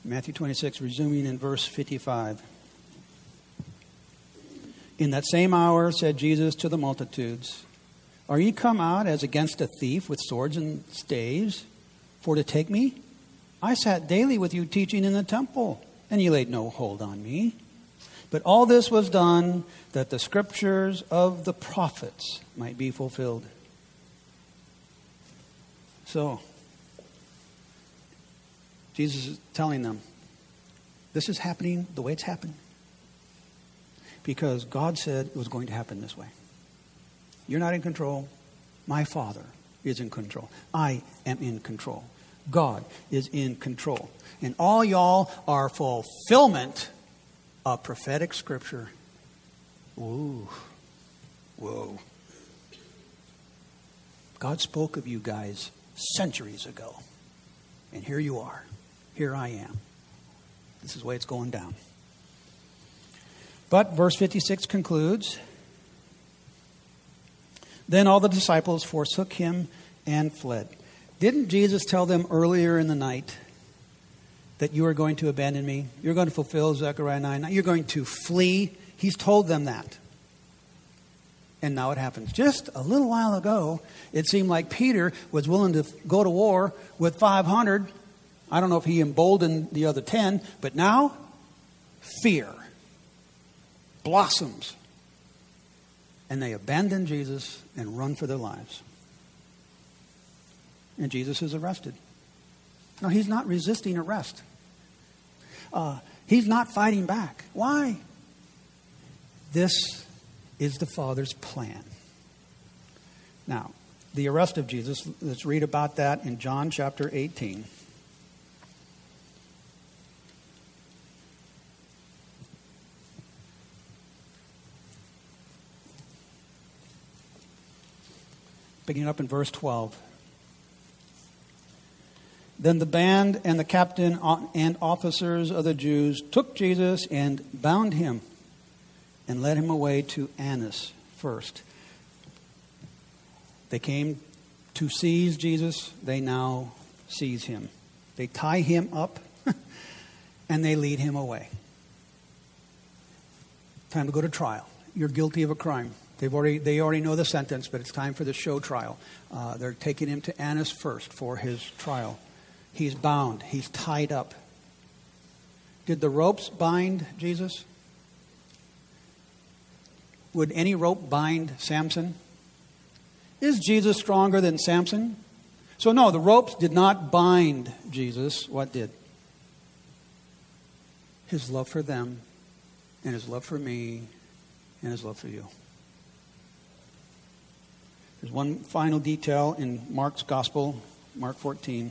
Matthew 26, resuming in verse 55. In that same hour said Jesus to the multitudes, Are ye come out as against a thief with swords and staves? for to take me? I sat daily with you teaching in the temple, and ye laid no hold on me. But all this was done that the scriptures of the prophets might be fulfilled. So, Jesus is telling them, this is happening the way it's happened. Because God said it was going to happen this way. You're not in control. My Father is in control. I am in control. God is in control. And all y'all are fulfillment of prophetic scripture. Ooh. Whoa. God spoke of you guys centuries ago. And here you are. Here I am. This is the way it's going down. But verse 56 concludes Then all the disciples forsook him and fled. Didn't Jesus tell them earlier in the night that you are going to abandon me? You're going to fulfill Zechariah 9. You're going to flee. He's told them that. And now it happens. Just a little while ago, it seemed like Peter was willing to go to war with 500. I don't know if he emboldened the other 10, but now, fear blossoms. And they abandon Jesus and run for their lives and Jesus is arrested. No, he's not resisting arrest. Uh, he's not fighting back. Why? This is the Father's plan. Now, the arrest of Jesus, let's read about that in John chapter 18. Beginning up in verse 12. Then the band and the captain and officers of the Jews took Jesus and bound him and led him away to Annas first. They came to seize Jesus, they now seize him. They tie him up and they lead him away. Time to go to trial. You're guilty of a crime. They've already, they already know the sentence, but it's time for the show trial. Uh, they're taking him to Annas first for his trial. He's bound, he's tied up. Did the ropes bind Jesus? Would any rope bind Samson? Is Jesus stronger than Samson? So, no, the ropes did not bind Jesus. What did? His love for them, and his love for me, and his love for you. There's one final detail in Mark's Gospel, Mark 14.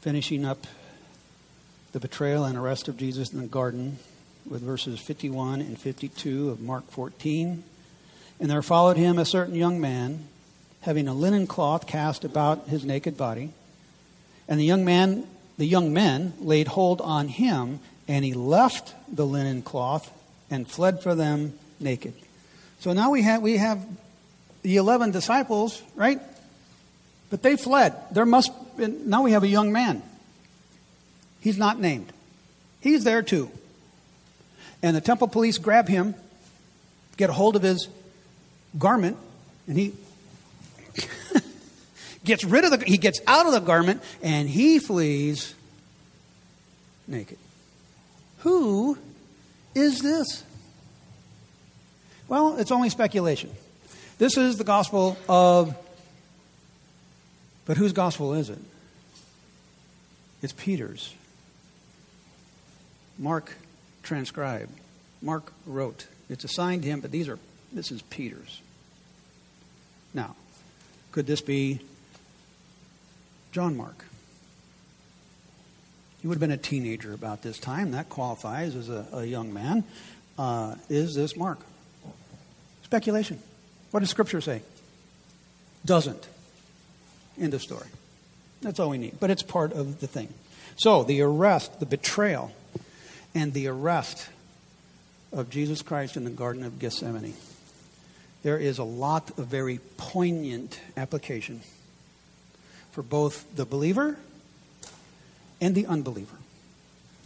finishing up the betrayal and arrest of Jesus in the garden with verses 51 and 52 of Mark 14. And there followed him a certain young man, having a linen cloth cast about his naked body. And the young man, the young men laid hold on him, and he left the linen cloth and fled for them naked. So now we have we have the eleven disciples, right? But they fled. There must now we have a young man. He's not named. He's there too. And the temple police grab him, get a hold of his garment, and he gets rid of the he gets out of the garment and he flees naked. Who is this? Well, it's only speculation. This is the gospel of. But whose gospel is it? It's Peter's. Mark transcribed. Mark wrote. It's assigned to him, but these are this is Peter's. Now, could this be John Mark? He would have been a teenager about this time. That qualifies as a, a young man. Uh, is this Mark? Speculation. What does Scripture say? Doesn't. End of story. That's all we need. But it's part of the thing. So, the arrest, the betrayal, and the arrest of Jesus Christ in the Garden of Gethsemane. There is a lot of very poignant application for both the believer and the unbeliever.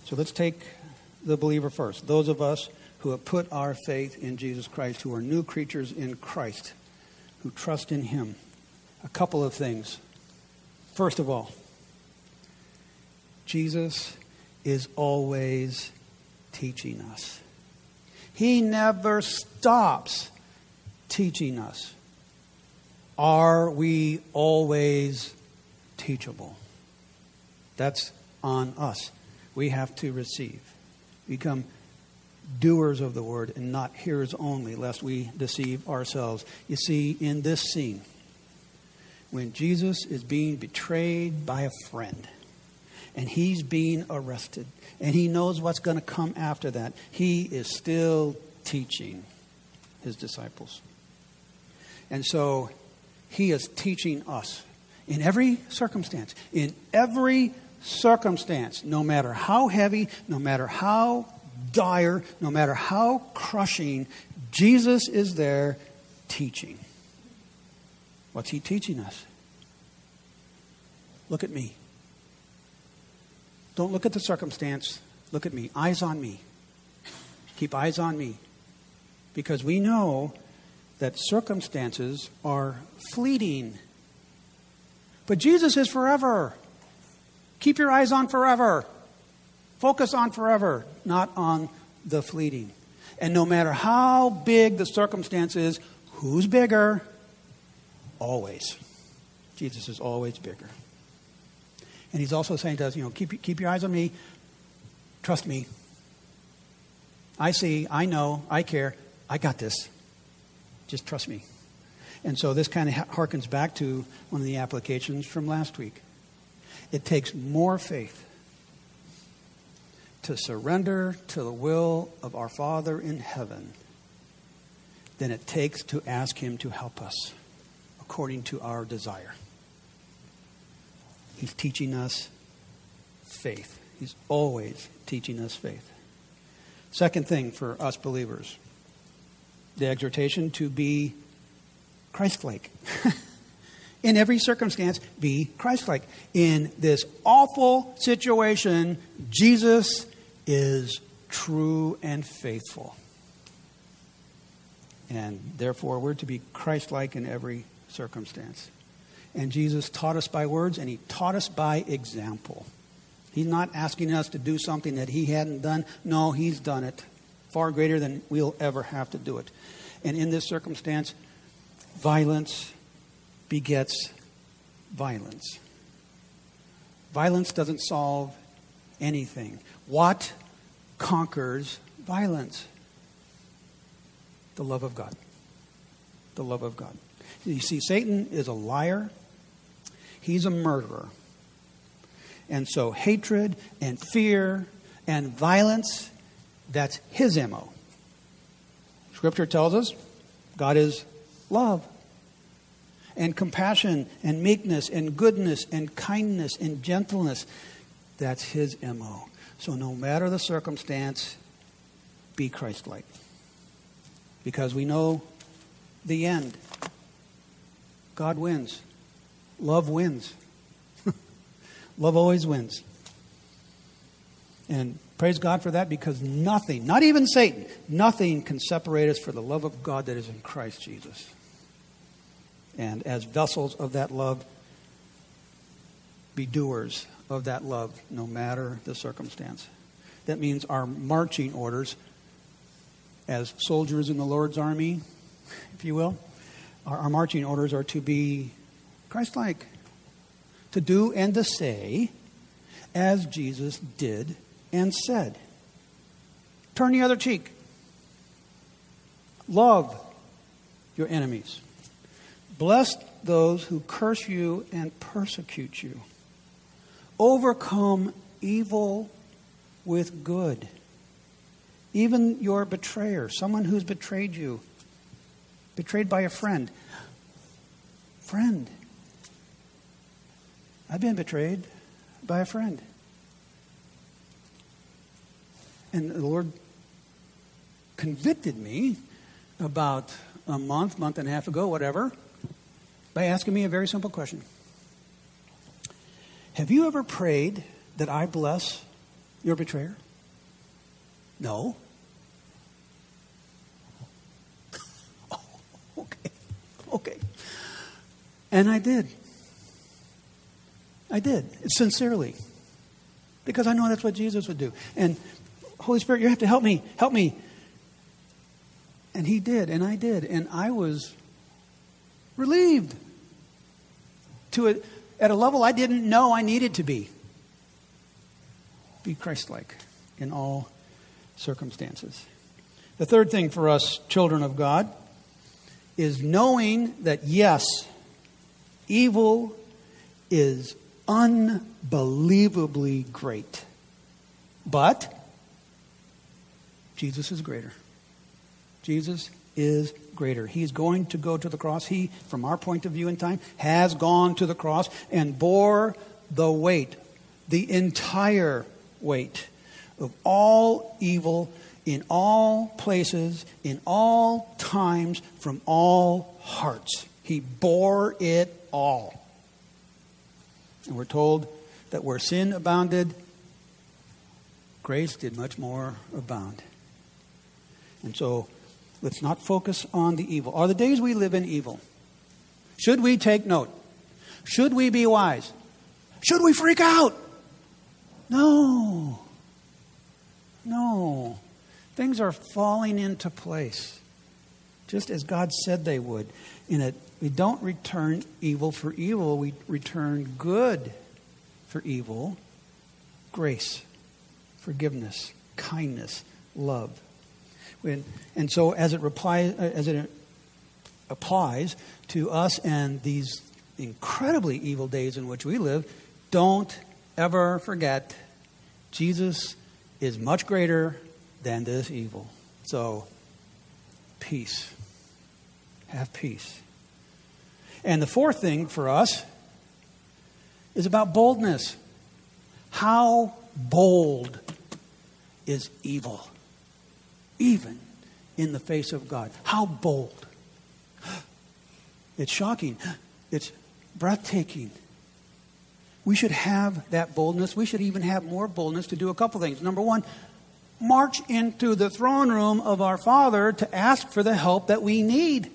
So let's take the believer first. Those of us who have put our faith in Jesus Christ, who are new creatures in Christ, who trust in Him. A couple of things. First of all, Jesus is always teaching us. He never stops teaching us. Are we always teachable? That's on us. We have to receive. Become doers of the word and not hearers only, lest we deceive ourselves. You see, in this scene, when Jesus is being betrayed by a friend and he's being arrested and he knows what's going to come after that, he is still teaching his disciples. And so he is teaching us in every circumstance, in every circumstance, no matter how heavy, no matter how dire, no matter how crushing, Jesus is there teaching. What's he teaching us? Look at me. Don't look at the circumstance. Look at me. Eyes on me. Keep eyes on me. Because we know that circumstances are fleeting. But Jesus is forever. Keep your eyes on forever. Focus on forever, not on the fleeting. And no matter how big the circumstance is, who's bigger? Always. Jesus is always bigger. And he's also saying to us, you know, keep, keep your eyes on me. Trust me. I see, I know, I care. I got this. Just trust me. And so this kind of harkens back to one of the applications from last week. It takes more faith to surrender to the will of our Father in heaven than it takes to ask Him to help us according to our desire. He's teaching us faith. He's always teaching us faith. Second thing for us believers the exhortation to be Christ like. in every circumstance, be Christ like. In this awful situation, Jesus is true and faithful. And therefore, we're to be Christ like in every circumstance. And Jesus taught us by words, and he taught us by example. He's not asking us to do something that he hadn't done. No, he's done it far greater than we'll ever have to do it. And in this circumstance, violence begets violence. Violence doesn't solve anything. What conquers violence? The love of God. The love of God. You see, Satan is a liar, he's a murderer. And so, hatred and fear and violence, that's his MO. Scripture tells us God is love and compassion and meekness and goodness and kindness and gentleness. That's his MO. So no matter the circumstance, be Christ like. Because we know the end. God wins. Love wins. Love always wins. And praise God for that because nothing, not even Satan, nothing can separate us from the love of God that is in Christ Jesus and as vessels of that love, be doers of that love no matter the circumstance. That means our marching orders as soldiers in the Lord's army, if you will, our, our marching orders are to be Christ like, to do and to say as Jesus did and said. Turn the other cheek. Love your enemies. Bless those who curse you and persecute you. Overcome evil with good. Even your betrayer, someone who's betrayed you, betrayed by a friend. Friend. I've been betrayed by a friend. And the Lord convicted me about a month, month and a half ago, whatever, by asking me a very simple question Have you ever prayed that I bless your betrayer? No. Oh, okay. Okay. And I did. I did, sincerely. Because I know that's what Jesus would do. And Holy Spirit, you have to help me. Help me. And he did, and I did. And I was relieved to a, at a level I didn't know I needed to be. Be Christ like in all circumstances. The third thing for us, children of God, is knowing that yes, evil is unbelievably great. But Jesus is greater. Jesus is greater. He's going to go to the cross. He, from our point of view in time, has gone to the cross and bore the weight, the entire weight of all evil in all places, in all times, from all hearts. He bore it all. And we're told that where sin abounded, grace did much more abound. And so Let's not focus on the evil. Are the days we live in evil? Should we take note? Should we be wise? Should we freak out? No. No. Things are falling into place, just as God said they would. In it, we don't return evil for evil, we return good for evil, grace, forgiveness, kindness, love. When, and so, as it, uh, as it applies to us and these incredibly evil days in which we live, don't ever forget Jesus is much greater than this evil. So, peace. Have peace. And the fourth thing for us is about boldness. How bold is evil? Even in the face of God. How bold. It's shocking. It's breathtaking. We should have that boldness. We should even have more boldness to do a couple things. Number one, march into the throne room of our Father to ask for the help that we need.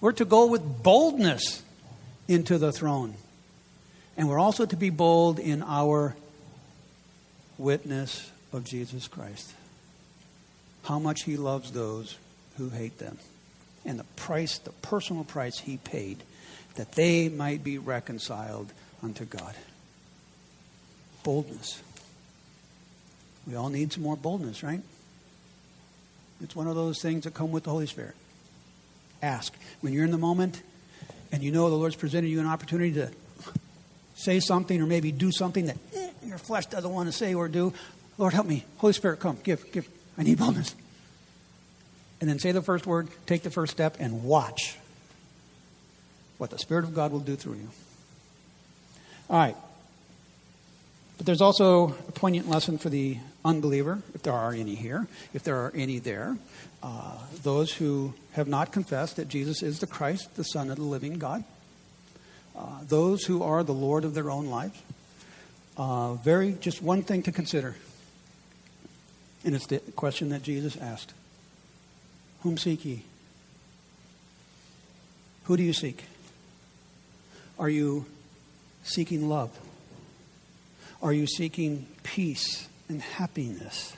We're to go with boldness into the throne. And we're also to be bold in our witness of Jesus Christ how much he loves those who hate them and the price, the personal price he paid that they might be reconciled unto God. Boldness. We all need some more boldness, right? It's one of those things that come with the Holy Spirit. Ask. When you're in the moment and you know the Lord's presented you an opportunity to say something or maybe do something that eh, your flesh doesn't want to say or do, Lord, help me. Holy Spirit, come. Give, give. I need boldness. And then say the first word, take the first step, and watch what the Spirit of God will do through you. All right. But there's also a poignant lesson for the unbeliever, if there are any here, if there are any there. Uh, those who have not confessed that Jesus is the Christ, the Son of the living God. Uh, those who are the Lord of their own lives. Uh, very, just one thing to consider and it's the question that Jesus asked Whom seek ye? Who do you seek? Are you seeking love? Are you seeking peace and happiness?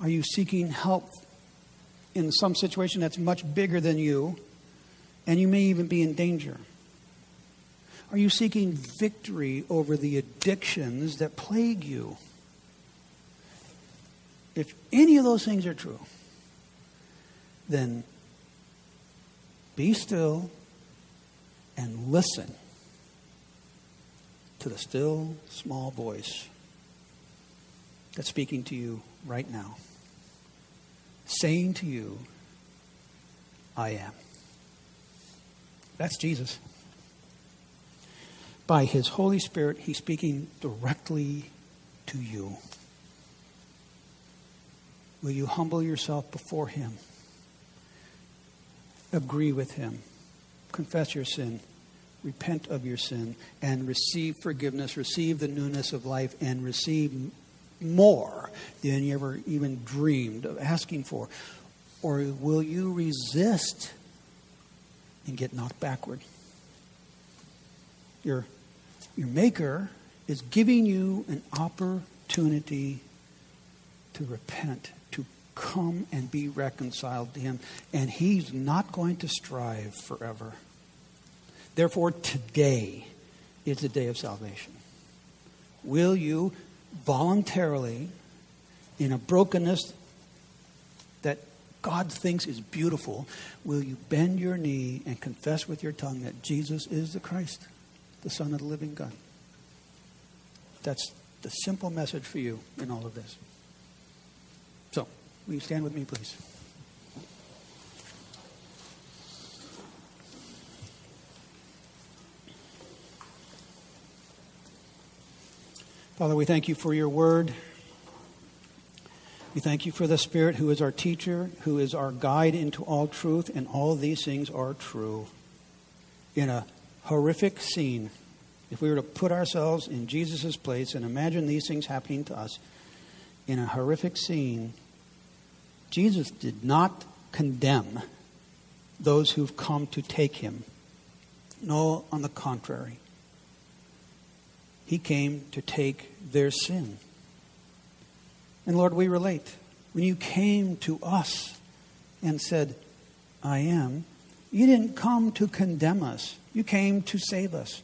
Are you seeking help in some situation that's much bigger than you and you may even be in danger? Are you seeking victory over the addictions that plague you? If any of those things are true, then be still and listen to the still small voice that's speaking to you right now, saying to you, I am. That's Jesus. By his Holy Spirit, he's speaking directly to you. Will you humble yourself before him? Agree with him. Confess your sin. Repent of your sin and receive forgiveness, receive the newness of life, and receive more than you ever even dreamed of asking for? Or will you resist and get knocked backward? Your, your Maker is giving you an opportunity to repent, come and be reconciled to Him. And He's not going to strive forever. Therefore, today is the day of salvation. Will you voluntarily, in a brokenness that God thinks is beautiful, will you bend your knee and confess with your tongue that Jesus is the Christ, the Son of the living God? That's the simple message for you in all of this. Will you stand with me, please? Father, we thank you for your word. We thank you for the Spirit who is our teacher, who is our guide into all truth, and all these things are true. In a horrific scene, if we were to put ourselves in Jesus' place and imagine these things happening to us, in a horrific scene, Jesus did not condemn those who've come to take him. No, on the contrary. He came to take their sin. And Lord, we relate. When you came to us and said, I am, you didn't come to condemn us. You came to save us.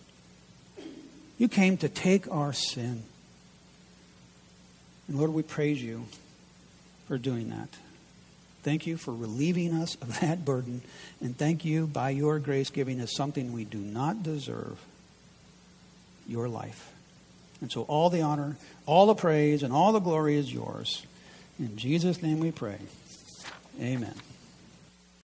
You came to take our sin. And Lord, we praise you for doing that. Thank you for relieving us of that burden. And thank you, by your grace, giving us something we do not deserve your life. And so all the honor, all the praise, and all the glory is yours. In Jesus' name we pray. Amen.